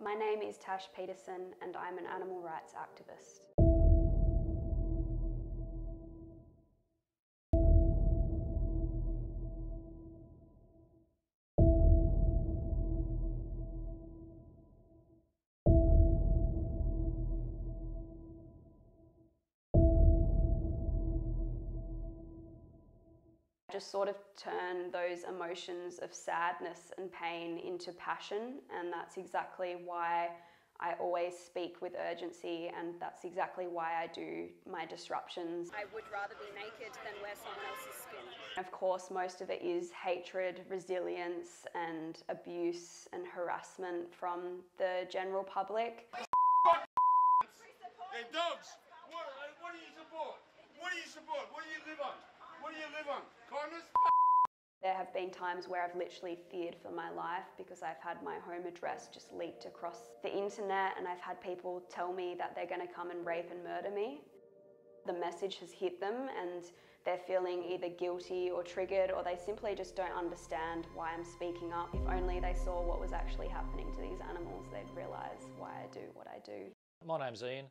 My name is Tash Peterson and I'm an animal rights activist. Just sort of turn those emotions of sadness and pain into passion, and that's exactly why I always speak with urgency, and that's exactly why I do my disruptions. I would rather be naked than wear someone else's skin. Of course, most of it is hatred, resilience, and abuse and harassment from the general public. Hey, dogs! What, what do you support? What do you support? What do you live on? What do you live on? Kindness? There have been times where I've literally feared for my life because I've had my home address just leaked across the internet and I've had people tell me that they're going to come and rape and murder me. The message has hit them and they're feeling either guilty or triggered or they simply just don't understand why I'm speaking up. If only they saw what was actually happening to these animals, they'd realise why I do what I do. My name's Ian.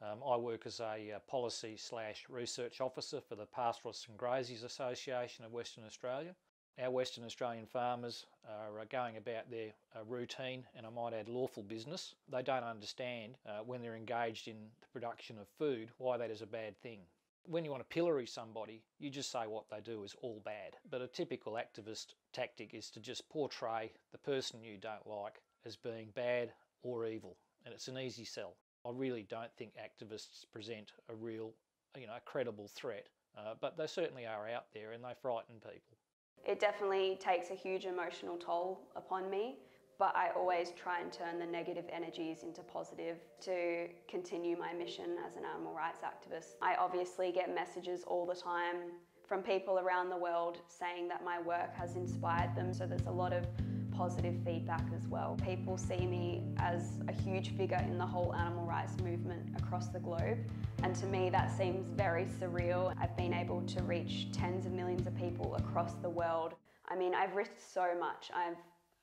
Um, I work as a uh, policy slash research officer for the Pastoralists and Graziers Association of Western Australia. Our Western Australian farmers are uh, going about their uh, routine and I might add lawful business. They don't understand uh, when they're engaged in the production of food why that is a bad thing. When you want to pillory somebody, you just say what they do is all bad. But a typical activist tactic is to just portray the person you don't like as being bad or evil, and it's an easy sell. I really don't think activists present a real, you know, a credible threat, uh, but they certainly are out there and they frighten people. It definitely takes a huge emotional toll upon me, but I always try and turn the negative energies into positive to continue my mission as an animal rights activist. I obviously get messages all the time from people around the world saying that my work has inspired them, so there's a lot of positive feedback as well. People see me as a huge figure in the whole animal rights movement across the globe and to me that seems very surreal. I've been able to reach tens of millions of people across the world. I mean I've risked so much. I've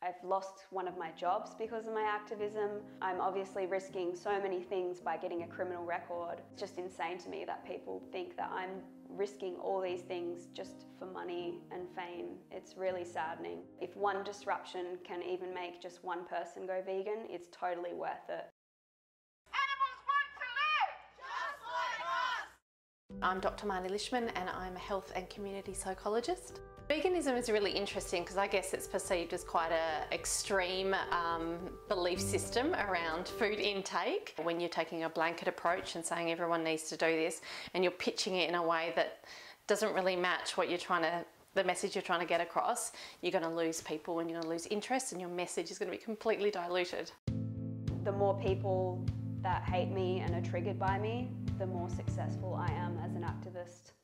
I've lost one of my jobs because of my activism. I'm obviously risking so many things by getting a criminal record. It's just insane to me that people think that I'm risking all these things just for money and fame. It's really saddening. If one disruption can even make just one person go vegan, it's totally worth it. I'm Dr. Marnie Lishman and I'm a health and community psychologist. Veganism is really interesting because I guess it's perceived as quite an extreme um, belief system around food intake. When you're taking a blanket approach and saying everyone needs to do this and you're pitching it in a way that doesn't really match what you're trying to the message you're trying to get across, you're going to lose people and you're going to lose interest and your message is going to be completely diluted. The more people that hate me and are triggered by me, the more successful I am as an activist.